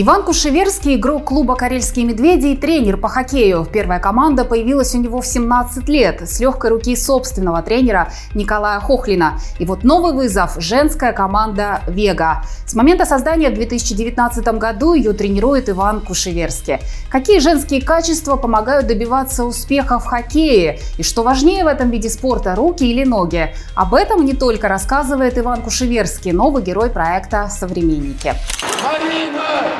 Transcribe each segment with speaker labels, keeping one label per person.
Speaker 1: Иван Кушеверский – игрок клуба «Карельские медведи» и тренер по хоккею. Первая команда появилась у него в 17 лет с легкой руки собственного тренера Николая Хохлина. И вот новый вызов – женская команда «Вега». С момента создания в 2019 году ее тренирует Иван Кушеверский. Какие женские качества помогают добиваться успеха в хоккее? И что важнее в этом виде спорта – руки или ноги? Об этом не только рассказывает Иван Кушеверский, новый герой проекта «Современники».
Speaker 2: Марина!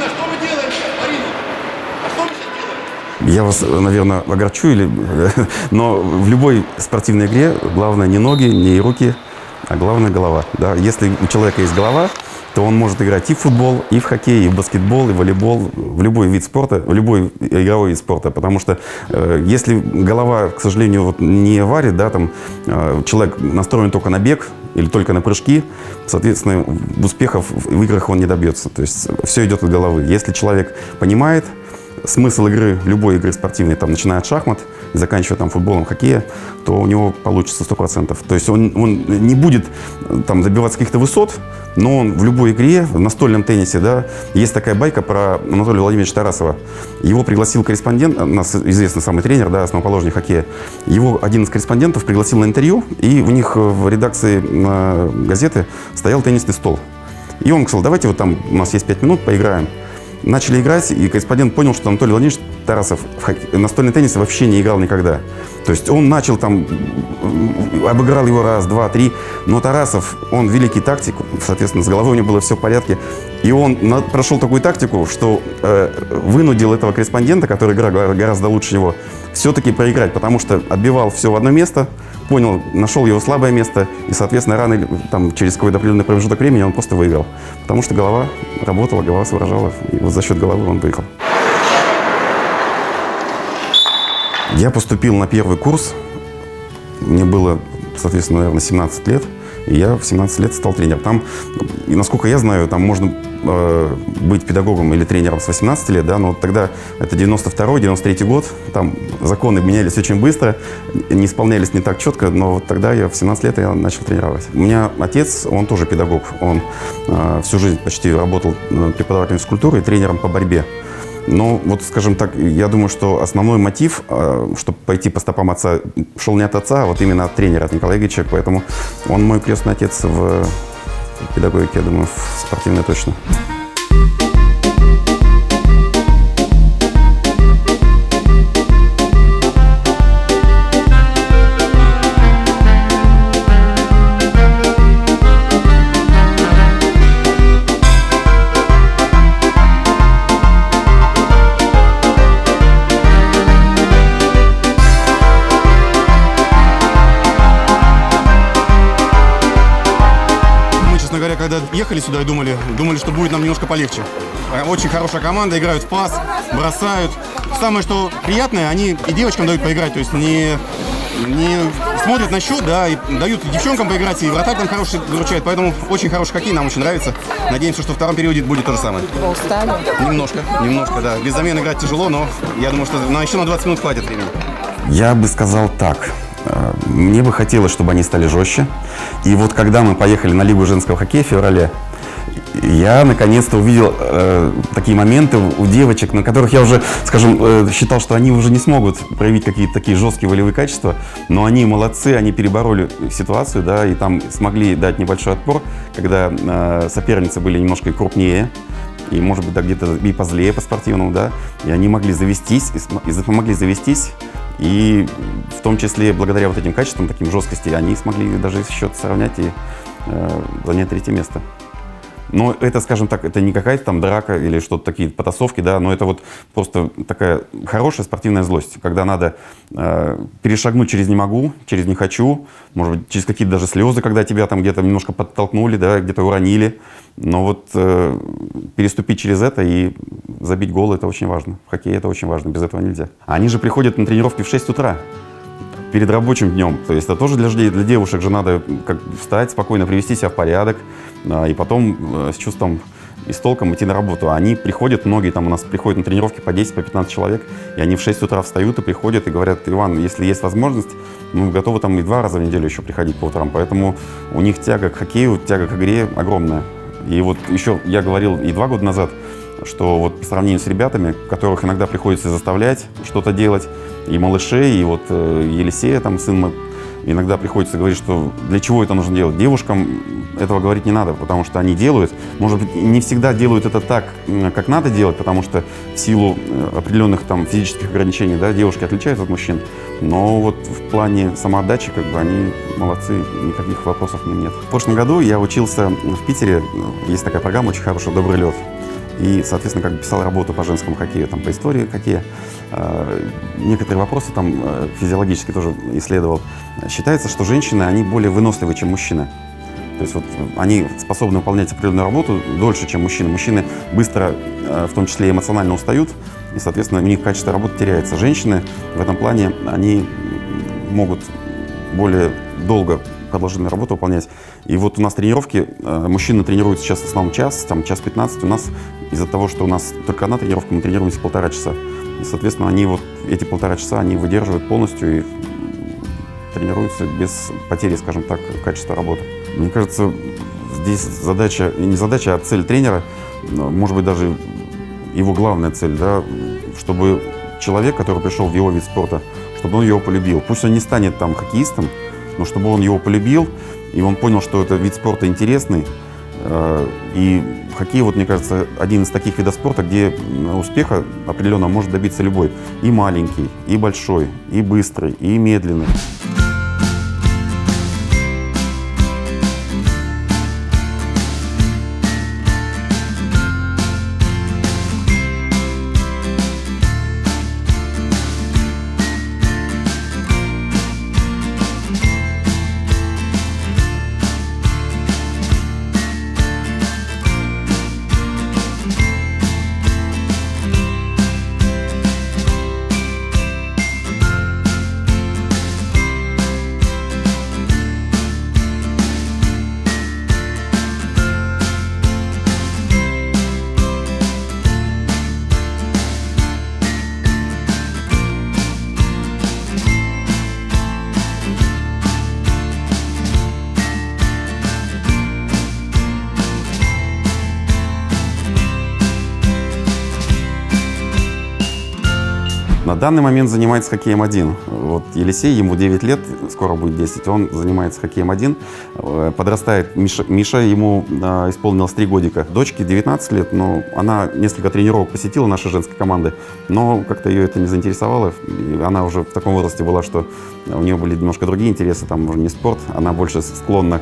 Speaker 2: Марина, что вы делаете? Марина, а что вы сейчас делаете?
Speaker 3: Я вас, наверное, огорчу, или... но в любой спортивной игре главное не ноги, не руки, а главное голова. Да? Если у человека есть голова, то он может играть и в футбол, и в хоккей, и в баскетбол, и в волейбол, в любой вид спорта, в любой игровой вид спорта. Потому что э, если голова, к сожалению, вот не варит, да, там э, человек настроен только на бег или только на прыжки, соответственно, успехов в играх он не добьется. То есть все идет от головы. Если человек понимает, смысл игры, любой игры спортивной, там, начиная от шахмат заканчивая там, футболом, хоккеем, то у него получится 100%. То есть он, он не будет там, добиваться каких-то высот, но он в любой игре, в настольном теннисе, да, есть такая байка про Анатолия Владимировича Тарасова. Его пригласил корреспондент, у нас известный самый тренер, да, основоположник хоккея. Его один из корреспондентов пригласил на интервью, и у них в редакции э, газеты стоял теннисный стол. И он сказал, давайте вот там, у нас есть 5 минут, поиграем. Начали играть, и корреспондент понял, что Анатолий Владимирович Тарасов в хоккей, настольный теннис вообще не играл никогда. То есть он начал там, обыграл его раз, два, три, но Тарасов, он великий тактик, соответственно, с головой у него было все в порядке. И он на, прошел такую тактику, что э, вынудил этого корреспондента, который играл гораздо лучше него, все-таки проиграть, потому что отбивал все в одно место, понял, нашел его слабое место, и, соответственно, рано там, через какой-то определенный промежуток времени он просто выиграл. Потому что голова работала, голова соображала, и вот за счет головы он выиграл. Я поступил на первый курс, мне было, соответственно, наверное, 17 лет, и я в 17 лет стал тренером. Там, и насколько я знаю, там можно э, быть педагогом или тренером с 18 лет, да, но тогда это 92-93 год, там законы менялись очень быстро, не исполнялись не так четко, но вот тогда я в 17 лет я начал тренировать. У меня отец, он тоже педагог, он э, всю жизнь почти работал э, преподавателем физкультуры и тренером по борьбе. Ну, вот, скажем так, я думаю, что основной мотив, э, чтобы пойти по стопам отца, шел не от отца, а вот именно от тренера, от Николая Игоревича. Поэтому он мой крестный отец в педагогике, я думаю, в спортивной точно.
Speaker 4: Когда ехали сюда и думали, думали, что будет нам немножко полегче. Очень хорошая команда, играют в пас, бросают. Самое, что приятное, они и девочкам дают поиграть, то есть не, не смотрят на счет, да, и дают девчонкам поиграть, и вратарь там хороший выручает. Поэтому очень хороший хоккей, нам очень нравится. Надеемся, что в втором периоде будет то же самое.
Speaker 1: Устали?
Speaker 4: Немножко, немножко, да. Без замены играть тяжело, но я думаю, что на, еще на 20 минут хватит времени.
Speaker 3: Я бы сказал так. Мне бы хотелось, чтобы они стали жестче. И вот когда мы поехали на Лигу женского хоккея в феврале, я наконец-то увидел э, такие моменты у девочек, на которых я уже, скажем, э, считал, что они уже не смогут проявить какие-то такие жесткие волевые качества, но они молодцы, они перебороли ситуацию, да, и там смогли дать небольшой отпор, когда э, соперницы были немножко крупнее, и, может быть, да, где-то и позлее по-спортивному, да, и они могли завестись, и, помогли завестись, и в том числе благодаря вот этим качествам, таким жесткости, они смогли даже счет сравнять и э, занять третье место. Но это, скажем так, это не какая-то там драка или что-то такие потасовки, да, но это вот просто такая хорошая спортивная злость, когда надо э, перешагнуть через «не могу», через «не хочу», может быть, через какие-то даже слезы, когда тебя там где-то немножко подтолкнули, да, где-то уронили. Но вот э, переступить через это и забить гол – это очень важно. В хоккее это очень важно, без этого нельзя. Они же приходят на тренировки в 6 утра перед рабочим днем. То есть это тоже для, для девушек же надо как встать, спокойно привести себя в порядок, а, и потом э, с чувством и с толком идти на работу. Они приходят, многие там у нас приходят на тренировки по 10, по 15 человек, и они в 6 утра встают и приходят и говорят, Иван, если есть возможность, мы готовы там и два раза в неделю еще приходить по утрам. Поэтому у них тяга к хоккею, тяга к игре огромная. И вот еще я говорил и два года назад, что вот по сравнению с ребятами, которых иногда приходится заставлять что-то делать, и малышей, и вот э, Елисея, там сын мой, иногда приходится говорить, что для чего это нужно делать. Девушкам этого говорить не надо, потому что они делают. Может быть, не всегда делают это так, как надо делать, потому что в силу э, определенных там физических ограничений, да, девушки отличаются от мужчин. Но вот в плане самоотдачи, как бы, они молодцы, никаких вопросов нет. В прошлом году я учился в Питере, есть такая программа очень хорошая «Добрый лед». И, соответственно, как писал работу по женскому хоккею, там, по истории хоккея. А, некоторые вопросы там э, физиологически тоже исследовал. Считается, что женщины, они более выносливы, чем мужчины. То есть вот они способны выполнять определенную работу дольше, чем мужчины. Мужчины быстро, э, в том числе эмоционально устают, и, соответственно, у них качество работы теряется. Женщины в этом плане, они могут более долго продолжительную работу выполнять. И вот у нас тренировки, э, мужчины тренируются сейчас в основном час, там час 15. У нас из-за того, что у нас только одна тренировка, мы тренируемся полтора часа. И, соответственно, они вот эти полтора часа, они выдерживают полностью и тренируются без потери, скажем так, качества работы. Мне кажется, здесь задача, не задача, а цель тренера, может быть, даже его главная цель, да, чтобы человек, который пришел в его вид спорта, чтобы он его полюбил. Пусть он не станет там хоккеистом, но чтобы он его полюбил, и он понял, что это вид спорта интересный. Э, и хоккей, вот мне кажется, один из таких видов спорта, где успеха определенно может добиться любой. И маленький, и большой, и быстрый, и медленный. Данный момент занимается хоккеем один. Вот Елисей, ему 9 лет, скоро будет 10, он занимается хоккеем один. Э, подрастает Миша, Миша ему э, исполнилось 3 годика. Дочке 19 лет, но она несколько тренировок посетила нашей женской команды, но как-то ее это не заинтересовало. И она уже в таком возрасте была, что у нее были немножко другие интересы, там уже не спорт, она больше склонна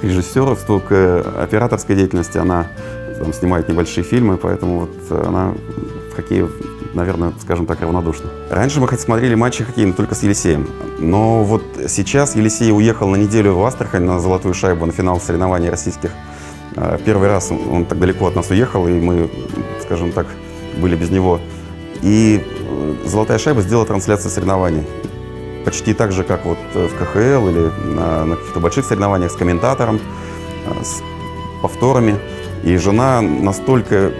Speaker 3: к режиссерству, к операторской деятельности, она там, снимает небольшие фильмы, поэтому вот она в хоккее наверное, скажем так, равнодушны. Раньше мы хоть смотрели матчи хоккейные только с Елисеем. Но вот сейчас Елисей уехал на неделю в Астрахань на золотую шайбу, на финал соревнований российских. А, первый раз он так далеко от нас уехал, и мы, скажем так, были без него. И э, «Золотая шайба» сделала трансляцию соревнований. Почти так же, как вот в КХЛ или на, на каких-то больших соревнованиях с комментатором, а, с повторами. И жена настолько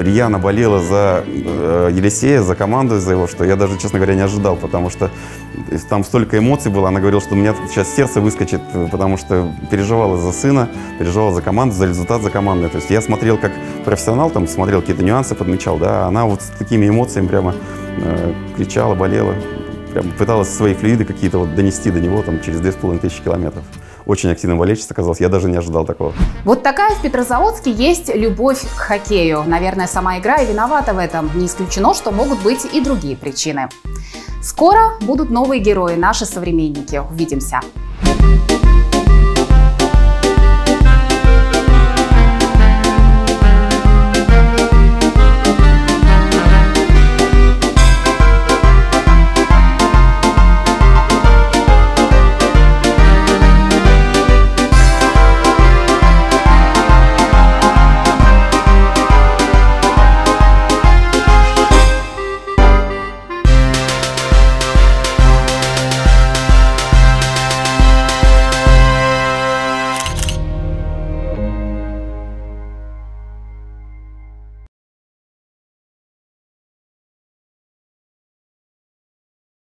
Speaker 3: рьяно болела за э, Елисея, за команду, за его, что я даже, честно говоря, не ожидал, потому что там столько эмоций было. Она говорила, что у меня сейчас сердце выскочит, потому что переживала за сына, переживала за команду, за результат, за команду. То есть я смотрел как профессионал, там смотрел какие-то нюансы, подмечал, да, она вот с такими эмоциями прямо э, кричала, болела, прям пыталась свои флюиды какие-то вот донести до него там через 2500 километров очень активным болельщицей оказался. Я даже не ожидал такого.
Speaker 1: Вот такая в Петрозаводске есть любовь к хоккею. Наверное, сама игра и виновата в этом. Не исключено, что могут быть и другие причины. Скоро будут новые герои, наши современники. Увидимся. Thank you